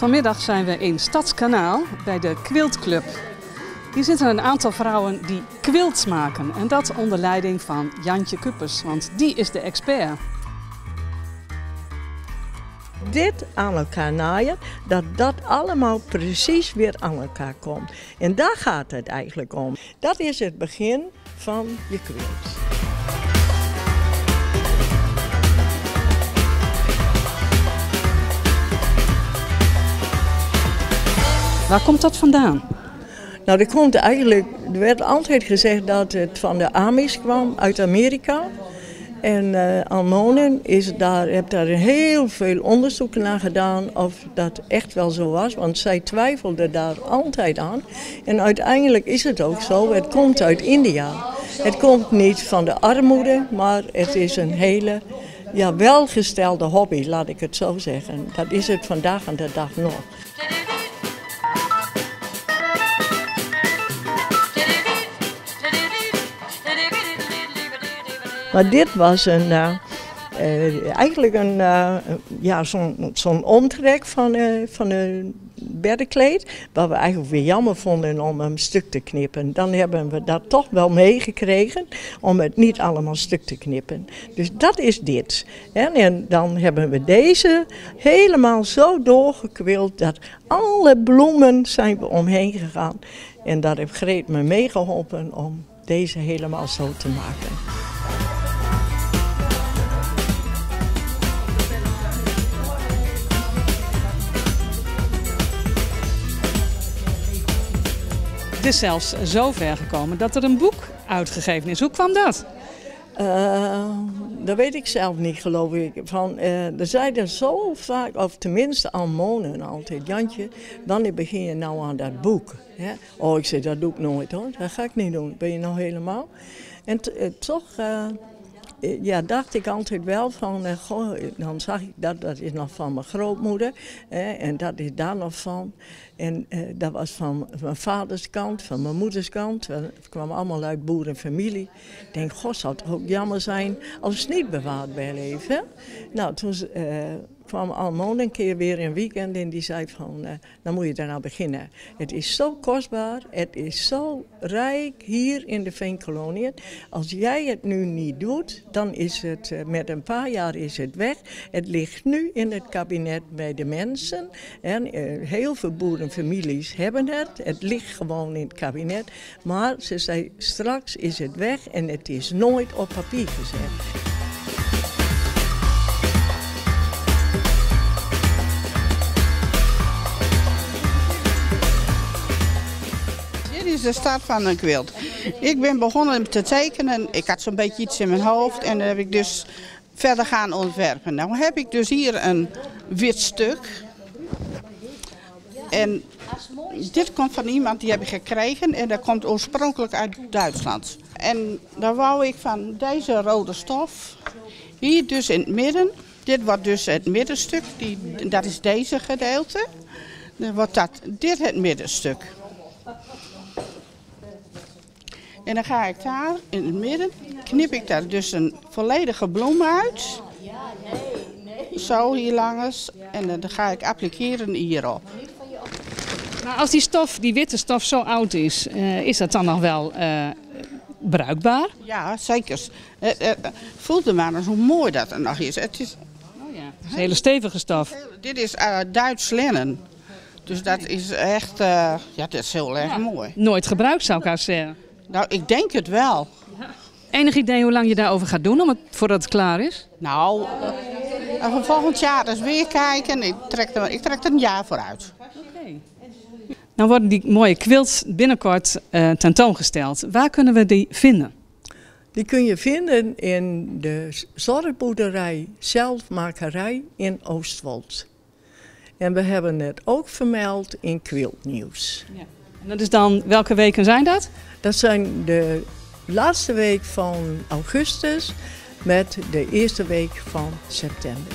Vanmiddag zijn we in Stadskanaal bij de Quiltclub. Hier zitten een aantal vrouwen die quilts maken. En dat onder leiding van Jantje Kuppers, want die is de expert. Dit aan elkaar naaien, dat dat allemaal precies weer aan elkaar komt. En daar gaat het eigenlijk om. Dat is het begin van je quilt. Waar komt dat vandaan? Nou, dat komt eigenlijk, er werd altijd gezegd dat het van de Amish kwam, uit Amerika. En uh, Almonen is daar, heb daar heel veel onderzoek naar gedaan of dat echt wel zo was. Want zij twijfelde daar altijd aan. En uiteindelijk is het ook zo, het komt uit India. Het komt niet van de armoede, maar het is een hele ja, welgestelde hobby, laat ik het zo zeggen. Dat is het vandaag aan de dag nog. Maar dit was een, uh, uh, eigenlijk een, uh, ja, zo'n zo'n omtrek van, van een beddenkleed. Wat we eigenlijk weer jammer vonden om hem stuk te knippen. Dan hebben we dat toch wel meegekregen om het niet allemaal stuk te knippen. Dus dat is dit. En, en dan hebben we deze helemaal zo doorgekwild dat alle bloemen zijn we omheen gegaan. En daar heeft Greet me meegeholpen om deze helemaal zo te maken. Het is zelfs zo ver gekomen dat er een boek uitgegeven is. Hoe kwam dat? Uh, dat weet ik zelf niet, geloof ik. Van, uh, er zo vaak, of tenminste Almonen altijd, Jantje, wanneer begin je nou aan dat boek? Ja? Oh, ik zei, dat doe ik nooit hoor, dat ga ik niet doen. Ben je nou helemaal? En uh, toch ja, dacht ik altijd wel van, uh, goh, dan zag ik dat, dat is nog van mijn grootmoeder hè, en dat is daar nog van. En uh, dat was van mijn vaders kant, van mijn moeders kant. Het kwam allemaal uit boerenfamilie. Ik denk, god, zou het ook jammer zijn als het niet bewaard blijven. Nou, toen kwam Almon een keer weer een weekend en die zei van, uh, dan moet je daar nou beginnen. Het is zo kostbaar, het is zo rijk hier in de Veenkoloniën. Als jij het nu niet doet, dan is het, uh, met een paar jaar is het weg. Het ligt nu in het kabinet bij de mensen. En uh, heel veel boerenfamilies hebben het. Het ligt gewoon in het kabinet. Maar ze zei, straks is het weg en het is nooit op papier gezet. De start van een quilt. Ik ben begonnen te tekenen. Ik had zo'n beetje iets in mijn hoofd en dan heb ik dus verder gaan ontwerpen. Nou heb ik dus hier een wit stuk. En dit komt van iemand die heb ik gekregen en dat komt oorspronkelijk uit Duitsland. En dan wou ik van deze rode stof, hier dus in het midden, dit wordt dus het middenstuk, die, dat is deze gedeelte. Dan wordt dat, dit het middenstuk. En dan ga ik daar in het midden, knip ik daar dus een volledige bloem uit. Zo hier langs. En dan ga ik appliceren hierop. Maar als die stof, die witte stof zo oud is, uh, is dat dan nog wel uh, bruikbaar? Ja, zeker. Het, voelt maar hoe mooi dat er nog is. Het is, oh ja, het is een hele stevige stof. Dit is Duits linnen. Dus dat is echt, ja, dat is heel erg ja, mooi. Nooit gebruikt zou ik haar zeggen. Nou, ik denk het wel. Enig idee hoe lang je daarover gaat doen om het, voordat het klaar is? Nou, uh, volgend jaar dus weer kijken. Ik trek er, ik trek er een jaar vooruit. Okay. Nou worden die mooie quilts binnenkort uh, tentoongesteld. Waar kunnen we die vinden? Die kun je vinden in de zorgboerderij Zelfmakerij in Oostwold. En we hebben het ook vermeld in Quiltnieuws. Ja. En dat is dan, welke weken zijn dat? Dat zijn de laatste week van augustus met de eerste week van september.